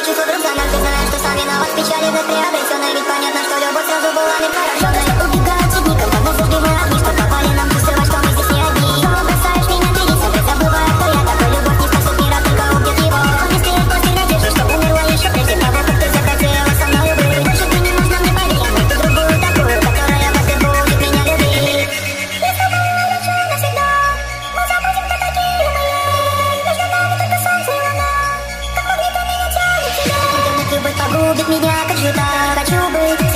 Лечится грустно, но все знают, что сами на вас печали вновь приобретенной Ведь понятно, что любовь сразу была нехороша любит меня, как же хочу быть